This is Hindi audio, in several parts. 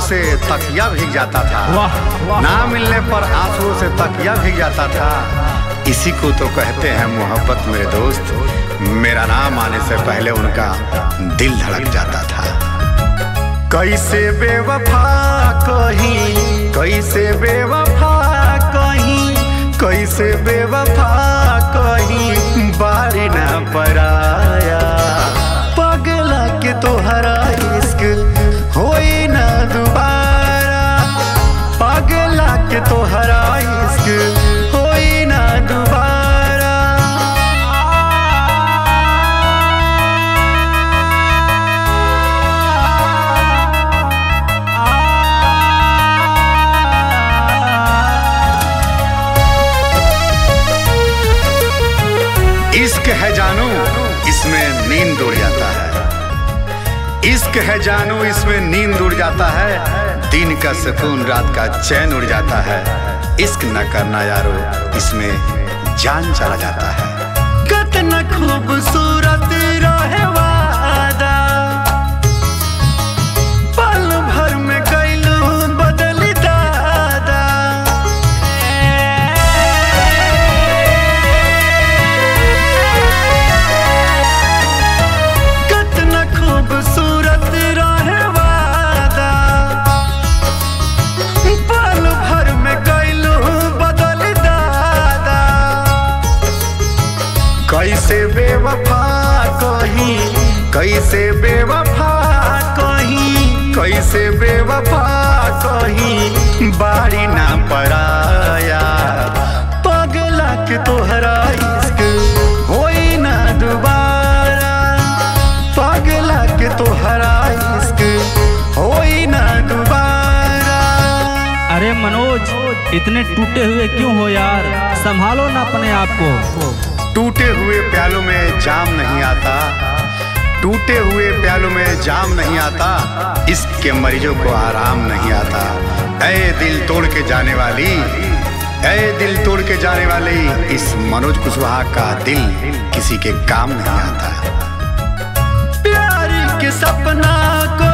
से तकिया भीग जाता था। वाह वाह। ना मिलने पर आंसुओं से तकिया भीग जाता था। इसी को तो कहते हैं मोहब्बत मेरे दोस्त। मेरा नाम आने से पहले उनका दिल धड़क जाता था। कैसे बेवफा कहीं कैसे बेवफा कहीं कैसे बेवफा कहीं बारी ना पराया इश्क है जानू, इसमें नींद उड़ जाता है। इश्क है जानू, इसमें नींद उड़ जाता है। दिन का सुकून, रात का चैन उड़ जाता है। इश्क न करना यारो, इसमें जान चला जाता है। कितना खूबसूरत रहे बेवफा कहीं, कैसे बेवफा कहीं, कैसे बेवफा कहीं, बारी ना पराया, पगला के तोहरा पगला के तोहरा इश्क होई दोबारा। अरे मनोज, इतने टूटे हुए क्यों हो यार? संभालो ना अपने आप को। टूटे हुए प्यालों में जाम नहीं आता। टूटे हुए प्यालों में जाम नहीं आता। इश्क के मरीजों को आराम नहीं आता। ऐ दिल तोड़ के जाने वाली, ऐ दिल तोड़ के जाने वाली इस मनोज कुशवाहा का दिल किसी के काम नहीं आता। प्यार के सपना करब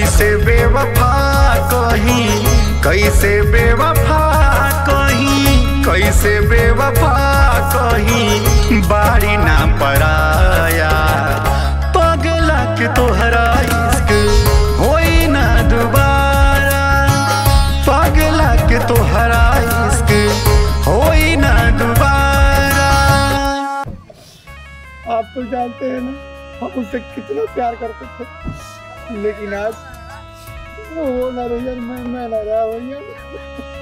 कैसे बेवफा कही? कैसे बेवफा कही? कैसे बेवफा कही? बारी ना पराया। पगला के तोहरा इश्क होई ना दोबारा। पगला के तोहरा इश्क होई ना दोबारा। आप तो जानते हैं ना, हम उसे कितना प्यार करते थे। लेकिन आज वो ना रही और मैं मैं ना रहा भैया